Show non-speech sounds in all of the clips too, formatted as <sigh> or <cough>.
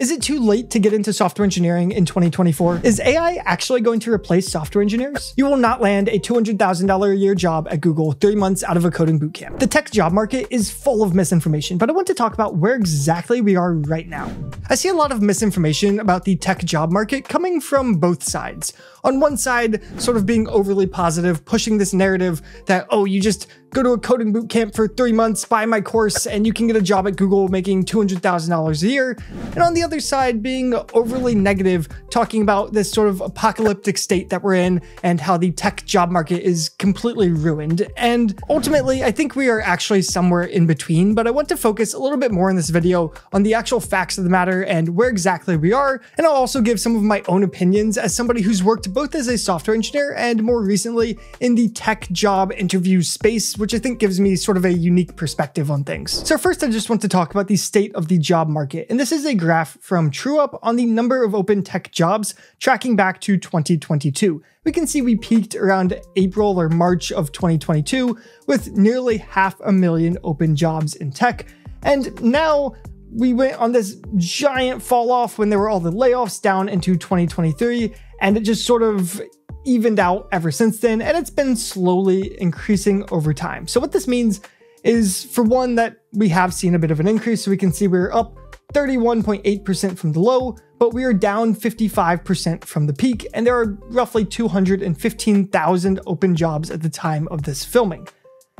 Is it too late to get into software engineering in 2024? Is AI actually going to replace software engineers? You will not land a $200,000 a year job at Google three months out of a coding bootcamp. The tech job market is full of misinformation, but I want to talk about where exactly we are right now. I see a lot of misinformation about the tech job market coming from both sides. On one side, sort of being overly positive, pushing this narrative that, oh, you just go to a coding boot camp for three months, buy my course, and you can get a job at Google making $200,000 a year. And on the other side, being overly negative, talking about this sort of apocalyptic state that we're in and how the tech job market is completely ruined. And ultimately, I think we are actually somewhere in between, but I want to focus a little bit more in this video on the actual facts of the matter and where exactly we are. And I'll also give some of my own opinions as somebody who's worked both as a software engineer and more recently in the tech job interview space, which I think gives me sort of a unique perspective on things. So first, I just want to talk about the state of the job market. And this is a graph from TrueUp on the number of open tech jobs tracking back to 2022 we can see we peaked around April or March of 2022 with nearly half a million open jobs in tech. And now we went on this giant fall off when there were all the layoffs down into 2023, and it just sort of evened out ever since then, and it's been slowly increasing over time. So what this means is, for one, that we have seen a bit of an increase. So we can see we're up 31.8% from the low, but we are down 55% from the peak, and there are roughly 215,000 open jobs at the time of this filming.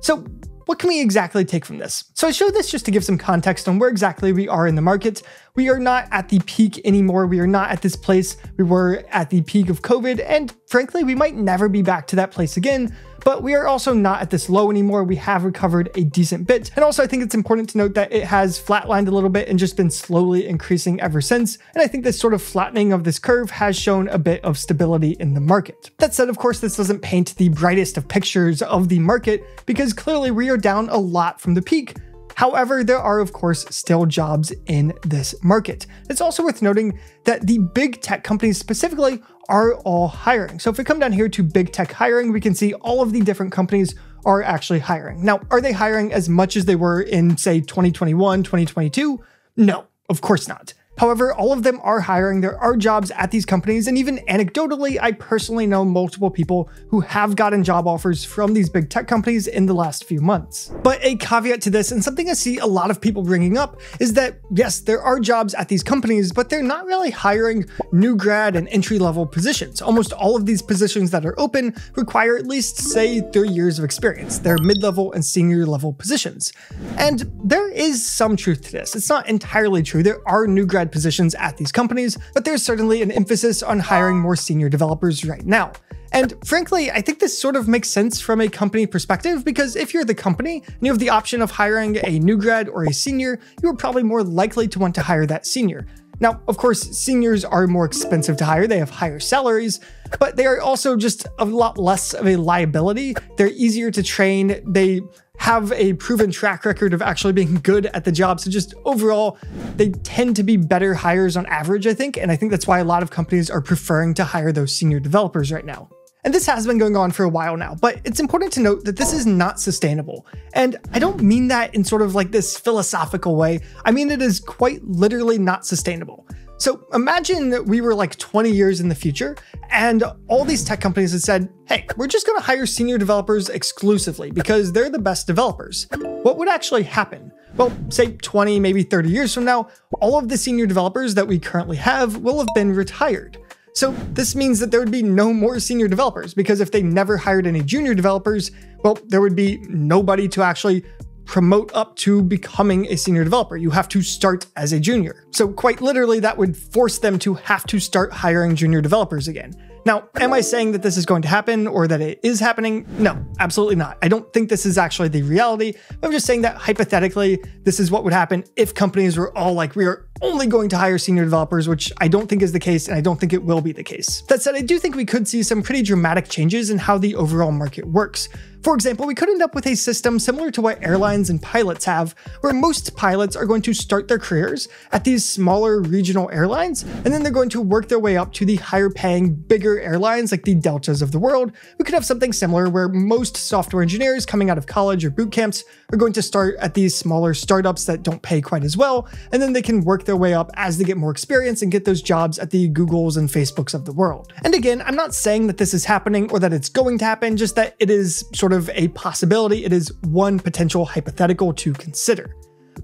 So what can we exactly take from this? So I show this just to give some context on where exactly we are in the market. We are not at the peak anymore. We are not at this place we were at the peak of COVID. And frankly, we might never be back to that place again but we are also not at this low anymore. We have recovered a decent bit. And also I think it's important to note that it has flatlined a little bit and just been slowly increasing ever since. And I think this sort of flattening of this curve has shown a bit of stability in the market. That said, of course, this doesn't paint the brightest of pictures of the market because clearly we are down a lot from the peak. However, there are of course still jobs in this market. It's also worth noting that the big tech companies specifically are all hiring. So if we come down here to big tech hiring, we can see all of the different companies are actually hiring. Now, are they hiring as much as they were in say 2021, 2022? No, of course not. However, all of them are hiring. There are jobs at these companies. And even anecdotally, I personally know multiple people who have gotten job offers from these big tech companies in the last few months. But a caveat to this, and something I see a lot of people bringing up, is that yes, there are jobs at these companies, but they're not really hiring new grad and entry level positions. Almost all of these positions that are open require at least, say, three years of experience. They're mid level and senior level positions. And there is some truth to this. It's not entirely true. There are new grad positions at these companies, but there's certainly an emphasis on hiring more senior developers right now. And frankly, I think this sort of makes sense from a company perspective because if you're the company and you have the option of hiring a new grad or a senior, you are probably more likely to want to hire that senior. Now, of course, seniors are more expensive to hire, they have higher salaries, but they are also just a lot less of a liability. They're easier to train, they have a proven track record of actually being good at the job. So just overall, they tend to be better hires on average, I think. And I think that's why a lot of companies are preferring to hire those senior developers right now. And this has been going on for a while now, but it's important to note that this is not sustainable. And I don't mean that in sort of like this philosophical way. I mean it is quite literally not sustainable. So imagine that we were like 20 years in the future and all these tech companies had said, hey, we're just going to hire senior developers exclusively because they're the best developers. What would actually happen? Well, say 20, maybe 30 years from now, all of the senior developers that we currently have will have been retired. So this means that there would be no more senior developers because if they never hired any junior developers, well, there would be nobody to actually promote up to becoming a senior developer. You have to start as a junior. So quite literally that would force them to have to start hiring junior developers again. Now, am I saying that this is going to happen or that it is happening? No, absolutely not. I don't think this is actually the reality. I'm just saying that hypothetically, this is what would happen if companies were all like, we are only going to hire senior developers, which I don't think is the case, and I don't think it will be the case. That said, I do think we could see some pretty dramatic changes in how the overall market works. For example, we could end up with a system similar to what airlines and pilots have, where most pilots are going to start their careers at these smaller regional airlines, and then they're going to work their way up to the higher paying, bigger airlines like the Deltas of the world. We could have something similar where most software engineers coming out of college or boot camps are going to start at these smaller startups that don't pay quite as well, and then they can work their way up as they get more experience and get those jobs at the Googles and Facebooks of the world. And again, I'm not saying that this is happening or that it's going to happen, just that it is sort of a possibility. It is one potential hypothetical to consider.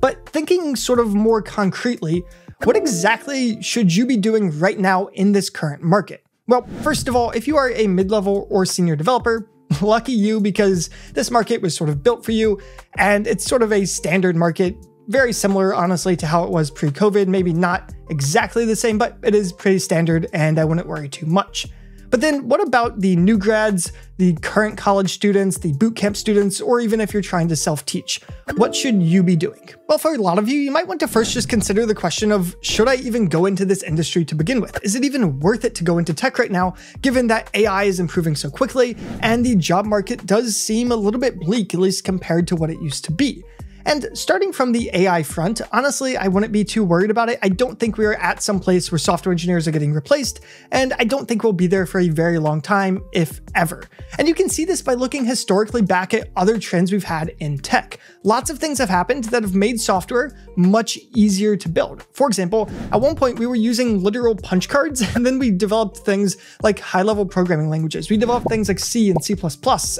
But thinking sort of more concretely, what exactly should you be doing right now in this current market? Well, first of all, if you are a mid level or senior developer, <laughs> lucky you because this market was sort of built for you and it's sort of a standard market very similar, honestly, to how it was pre COVID. Maybe not exactly the same, but it is pretty standard, and I wouldn't worry too much. But then what about the new grads, the current college students, the bootcamp students, or even if you're trying to self-teach? What should you be doing? Well, for a lot of you, you might want to first just consider the question of, should I even go into this industry to begin with? Is it even worth it to go into tech right now, given that AI is improving so quickly and the job market does seem a little bit bleak, at least compared to what it used to be? And starting from the AI front, honestly, I wouldn't be too worried about it. I don't think we are at some place where software engineers are getting replaced, and I don't think we'll be there for a very long time, if ever. And you can see this by looking historically back at other trends we've had in tech. Lots of things have happened that have made software much easier to build. For example, at one point we were using literal punch cards, <laughs> and then we developed things like high-level programming languages. We developed things like C and C++,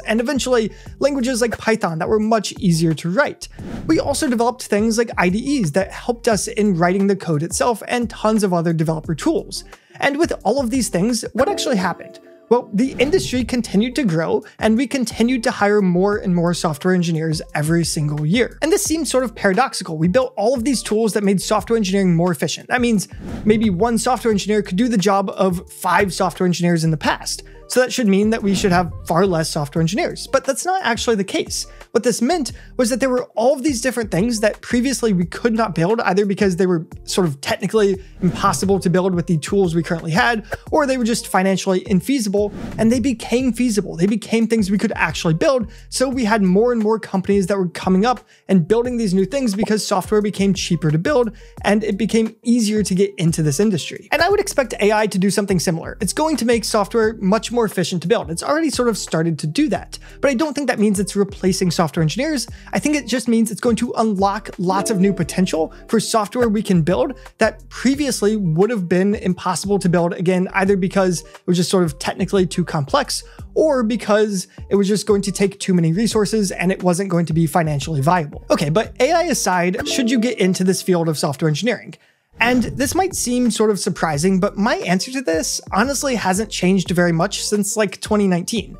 and eventually languages like Python that were much easier to write. We also developed things like IDEs that helped us in writing the code itself and tons of other developer tools. And with all of these things, what actually happened? Well, the industry continued to grow and we continued to hire more and more software engineers every single year. And this seems sort of paradoxical. We built all of these tools that made software engineering more efficient. That means maybe one software engineer could do the job of five software engineers in the past. So that should mean that we should have far less software engineers. But that's not actually the case. What this meant was that there were all of these different things that previously we could not build, either because they were sort of technically impossible to build with the tools we currently had, or they were just financially infeasible, and they became feasible. They became things we could actually build. So we had more and more companies that were coming up and building these new things because software became cheaper to build and it became easier to get into this industry. And I would expect AI to do something similar. It's going to make software much more efficient to build. It's already sort of started to do that, but I don't think that means it's replacing software engineers. I think it just means it's going to unlock lots of new potential for software we can build that previously would have been impossible to build again, either because it was just sort of technically too complex or because it was just going to take too many resources and it wasn't going to be financially viable. Okay, but AI aside, should you get into this field of software engineering? And this might seem sort of surprising, but my answer to this honestly hasn't changed very much since like 2019.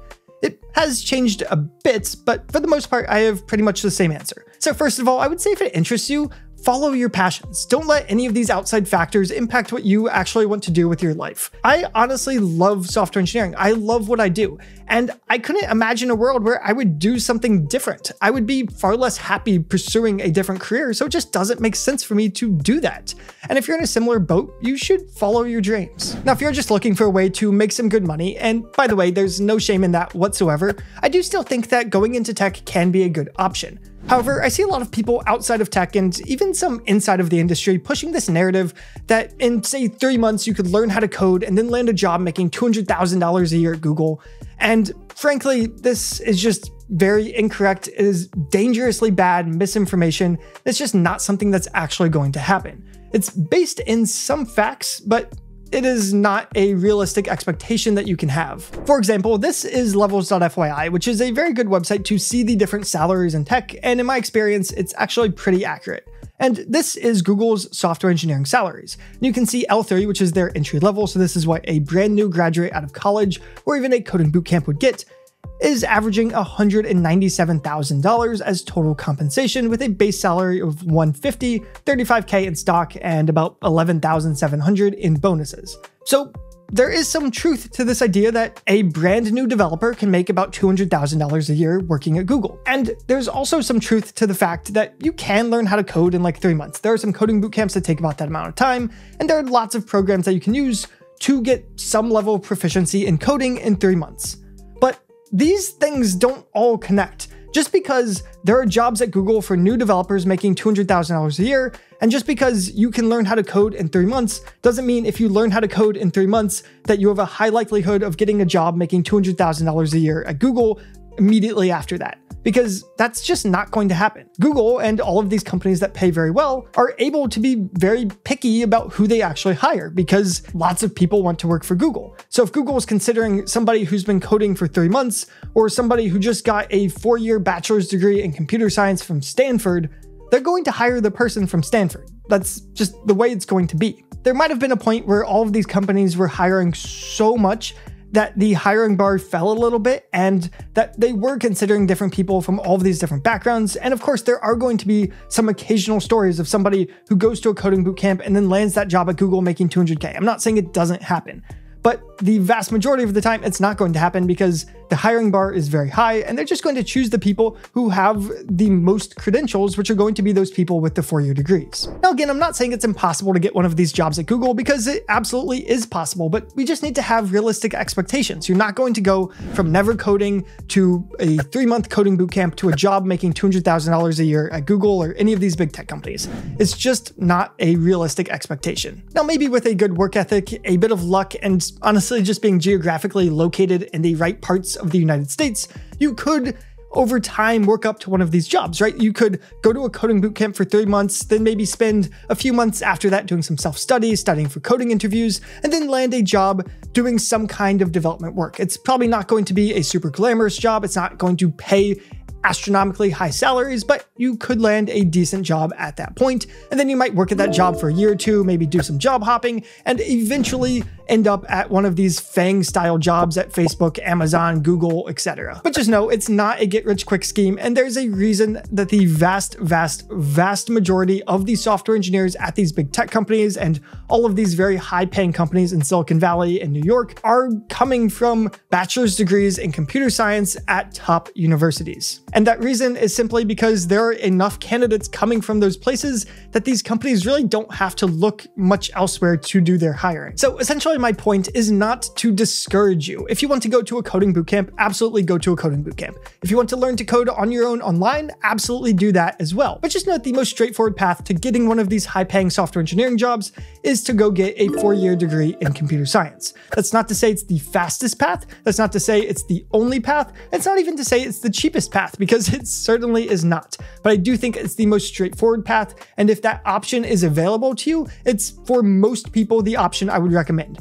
Has changed a bit, but for the most part, I have pretty much the same answer. So first of all, I would say if it interests you, Follow your passions. Don't let any of these outside factors impact what you actually want to do with your life. I honestly love software engineering. I love what I do. And I couldn't imagine a world where I would do something different. I would be far less happy pursuing a different career, so it just doesn't make sense for me to do that. And if you're in a similar boat, you should follow your dreams. Now, if you're just looking for a way to make some good money, and by the way, there's no shame in that whatsoever, I do still think that going into tech can be a good option. However, I see a lot of people outside of tech and even some inside of the industry pushing this narrative that in, say, three months you could learn how to code and then land a job making $200,000 a year at Google. And frankly, this is just very incorrect. It is dangerously bad misinformation. It's just not something that's actually going to happen. It's based in some facts, but it is not a realistic expectation that you can have. For example, this is levels.fyi, which is a very good website to see the different salaries in tech, and in my experience, it's actually pretty accurate. And this is Google's software engineering salaries. And you can see L3, which is their entry level, so this is what a brand new graduate out of college or even a coding bootcamp would get is averaging $197,000 as total compensation with a base salary of 150, 35k in stock and about 11,700 in bonuses. So there is some truth to this idea that a brand new developer can make about $200,000 a year working at Google. And there's also some truth to the fact that you can learn how to code in like three months. There are some coding bootcamps that take about that amount of time, and there are lots of programs that you can use to get some level of proficiency in coding in three months. These things don't all connect. Just because there are jobs at Google for new developers making $200,000 a year, and just because you can learn how to code in three months doesn't mean if you learn how to code in three months that you have a high likelihood of getting a job making $200,000 a year at Google immediately after that because that's just not going to happen. Google and all of these companies that pay very well are able to be very picky about who they actually hire because lots of people want to work for Google. So if Google is considering somebody who's been coding for three months or somebody who just got a four year bachelor's degree in computer science from Stanford, they're going to hire the person from Stanford. That's just the way it's going to be. There might have been a point where all of these companies were hiring so much that the hiring bar fell a little bit and that they were considering different people from all of these different backgrounds. And of course, there are going to be some occasional stories of somebody who goes to a coding bootcamp and then lands that job at Google making 200K. I'm not saying it doesn't happen, but the vast majority of the time, it's not going to happen because the hiring bar is very high and they're just going to choose the people who have the most credentials, which are going to be those people with the four year degrees. Now, again, I'm not saying it's impossible to get one of these jobs at Google because it absolutely is possible, but we just need to have realistic expectations. You're not going to go from never coding to a three month coding bootcamp to a job making $200,000 a year at Google or any of these big tech companies. It's just not a realistic expectation. Now, maybe with a good work ethic, a bit of luck, and honestly, honestly just being geographically located in the right parts of the United States, you could over time work up to one of these jobs, right? You could go to a coding bootcamp for three months, then maybe spend a few months after that doing some self study, studying for coding interviews, and then land a job doing some kind of development work. It's probably not going to be a super glamorous job. It's not going to pay astronomically high salaries, but you could land a decent job at that point, and then you might work at that job for a year or two, maybe do some job hopping, and eventually end up at one of these FANG style jobs at Facebook, Amazon, Google, etc. But just know it's not a get rich quick scheme, and there's a reason that the vast, vast, vast majority of these software engineers at these big tech companies and all of these very high paying companies in Silicon Valley and New York are coming from bachelor's degrees in computer science at top universities. And that reason is simply because there are enough candidates coming from those places that these companies really don't have to look much elsewhere to do their hiring. So essentially, my point is not to discourage you. If you want to go to a coding bootcamp, absolutely go to a coding bootcamp. If you want to learn to code on your own online, absolutely do that as well. But just note the most straightforward path to getting one of these high paying software engineering jobs is to go get a four year degree in computer science. That's not to say it's the fastest path. That's not to say it's the only path. It's not even to say it's the cheapest path because <laughs> it certainly is not. But I do think it's the most straightforward path. And if that option is available to you, it's for most people the option I would recommend.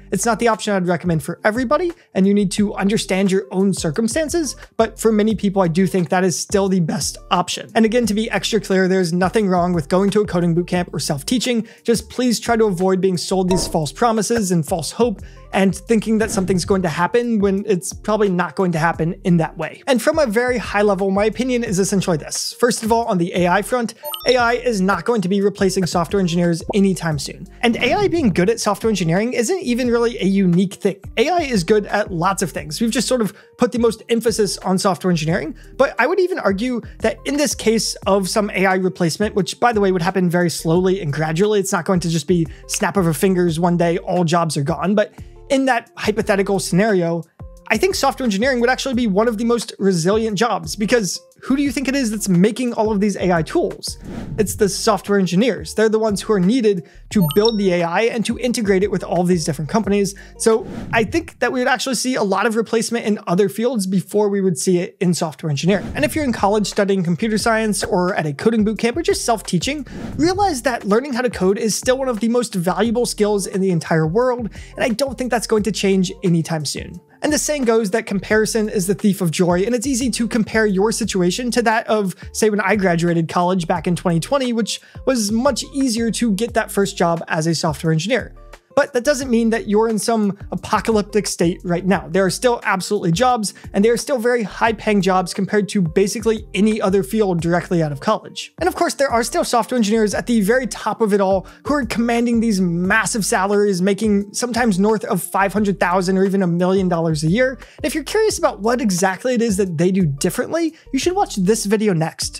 It's not the option I'd recommend for everybody, and you need to understand your own circumstances. But for many people, I do think that is still the best option. And again, to be extra clear, there's nothing wrong with going to a coding bootcamp or self teaching. Just please try to avoid being sold these false promises and false hope and thinking that something's going to happen when it's probably not going to happen in that way. And from a very high level, my opinion is essentially this. First of all, on the AI front, AI is not going to be replacing software engineers anytime soon. And AI being good at software engineering isn't even really a unique thing. AI is good at lots of things. We've just sort of put the most emphasis on software engineering, but I would even argue that in this case of some AI replacement, which by the way would happen very slowly and gradually, it's not going to just be snap of a fingers one day, all jobs are gone, but in that hypothetical scenario, I think software engineering would actually be one of the most resilient jobs because who do you think it is that's making all of these AI tools? It's the software engineers. They're the ones who are needed to build the AI and to integrate it with all these different companies. So I think that we would actually see a lot of replacement in other fields before we would see it in software engineering. And if you're in college studying computer science or at a coding bootcamp or just self-teaching, realize that learning how to code is still one of the most valuable skills in the entire world. And I don't think that's going to change anytime soon. And the saying goes that comparison is the thief of joy, and it's easy to compare your situation to that of, say, when I graduated college back in 2020, which was much easier to get that first job as a software engineer. But that doesn't mean that you're in some apocalyptic state right now. There are still absolutely jobs, and they are still very high paying jobs compared to basically any other field directly out of college. And of course, there are still software engineers at the very top of it all who are commanding these massive salaries, making sometimes north of 500,000 or even a million dollars a year. And if you're curious about what exactly it is that they do differently, you should watch this video next.